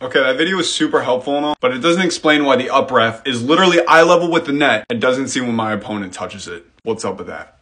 Okay, that video was super helpful and all, but it doesn't explain why the up ref is literally eye level with the net and doesn't see when my opponent touches it. What's up with that?